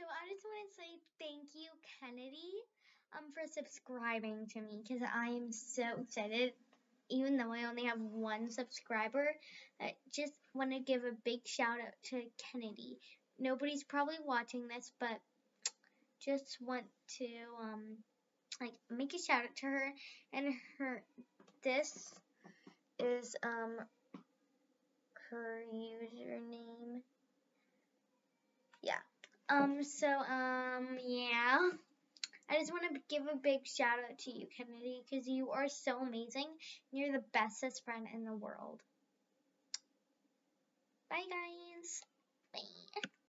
so I just want to say thank you, Kennedy, um, for subscribing to me because I am so excited. Even though I only have one subscriber, I just want to give a big shout out to Kennedy. Nobody's probably watching this, but just want to um like make a shout out to her and her this is um her username yeah um so um yeah. I just want to give a big shout out to you Kennedy because you are so amazing. You're the bestest friend in the world. Bye guys. Bye